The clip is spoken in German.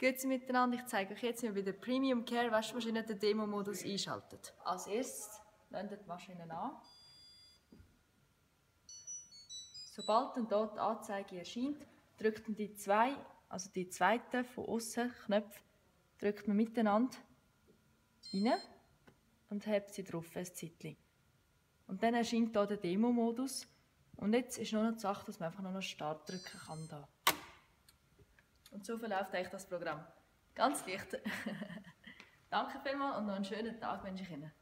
Grüezi miteinander, ich zeige euch jetzt, wie ihr bei der Premium Care Waschmaschine den Demo-Modus einschaltet. Als erstes wendet die Maschine an. Sobald dann dort die Anzeige erscheint, drückt man die zwei, also die zweiten von außen Knöpfe, drückt man miteinander rein und hebt sie drauf ein Zeitchen. Und dann erscheint hier der Demo-Modus. Und jetzt ist nur noch die Sache, dass man einfach nur noch Start drücken kann. Da. Und so verläuft eigentlich das Programm. Ganz leicht. Danke vielmals und noch einen schönen Tag wünsche ich Ihnen.